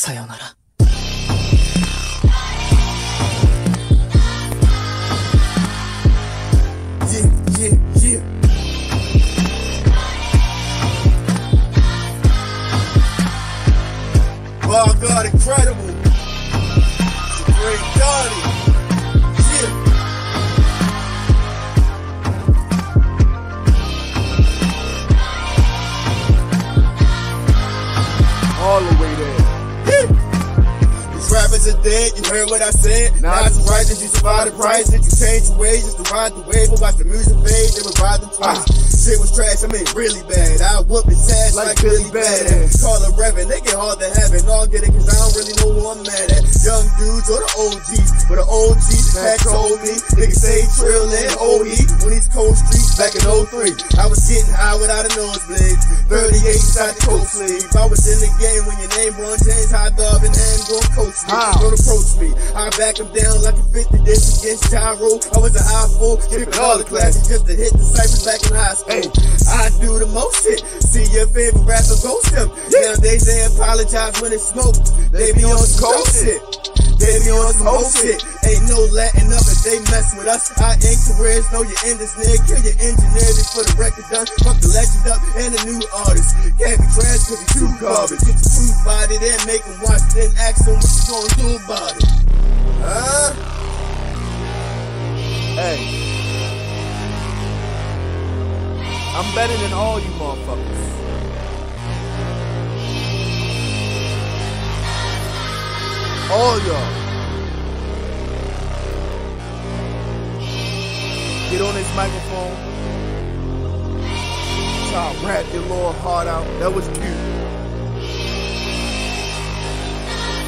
さよなら。Yeah, yeah, yeah. Oh God, incredible. These are dead, you heard what I said. Now it's right that you survive the price. That you change your ways just to ride the wave. But watch the music fade, they ride the twice. Shit was trash, I mean really bad. I whoop his ass like, Billy Badass. Call a reverend, they get hard to have it. All get it cause I don't really know who I'm mad at. Young dudes or the OGs. But the OGs that told me, niggas say Trill and OE on these cold streets back in 03. I was getting high without a nosebleed. 38 inside the coat sleeve. I was in the game when your name Ron James, High dog and hand gon' coach me. Don't approach me. I back him down like a 50 this against Tyro. I was a high full, skipping all the classes just to hit the ciphers back in high school. I do the most shit. See your favorite rapper ghost them. Nowadays they apologize when it's smoke. They be on some cold shit. They be on some whole shit. Ain't no letting up if they mess with us. I ain't careers, know you in this nigga. Kill your engineer before the record done. Fuck the legend up and the new artist. Can't be trash cause he's too garbage. Get the true body, then make him watch, then ask him what you gonna do about it. Huh? Hey. I'm better than all you motherfuckers. All y'all. Get on this microphone. Try to rap your little heart out. That was cute.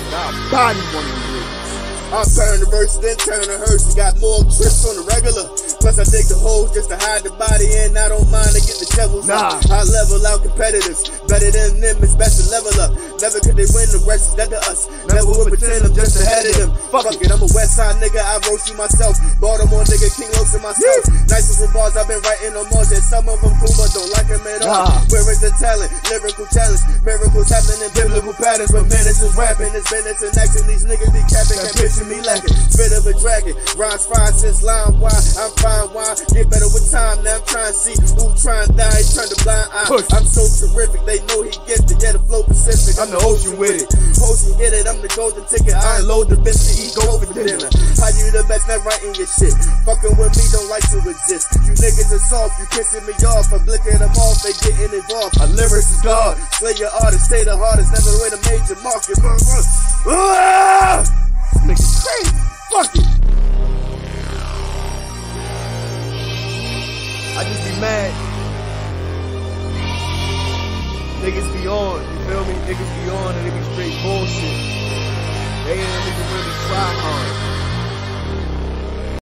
Now body one of niggas. I turn the verse, then turn the hearse. Got more trips on the regular. Plus, I dig the holes just to hide the body, and I don't mind to get the shovels Nah. out. I level out competitors. Better than them, it's best to level up. Never could they win the rest, is that to us. Never would pretend I'm just ahead of them. Fuck it, I'm a west side nigga, I roast you myself. Baltimore nigga, King Los and myself. Nicest with bars, I've been writing on Mars, and some of them cool, but don't like them at all. Nah. Where is the talent? Lyrical challenge. Miracles happen in biblical patterns, but minutes is rapping. It's business and action. These niggas be capping, can't picture me lacking. Spit of a dragon, rhymes fine since line wide. I'm fine, why? Get better with time. Now I'm trying to see who trying to die. Turn the blind eye. Push. I'm so terrific, they know he gets it. Yeah, the flow Pacific. I'm the ocean with it. Ocean get it, I'm the golden ticket. I unload the bitch to eat go over for dinner. How you the best at writing your shit? Fucking with me don't like to exist. You niggas are soft, you pissing me off. I'm blicking them off, they getting involved. A lyrics is God. Slay your artist, stay the hardest, never win a major market. Niggas I just be mad. Niggas be on, you feel me? Niggas be on and they be straight bullshit. They ain't niggas really try hard.